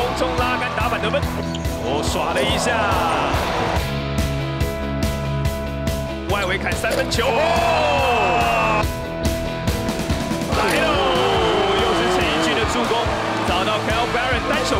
空中拉杆打板得分，我耍了一下，外围砍三分球，来喽，又是陈奕迅的助攻，找到 Kel Barron 单手。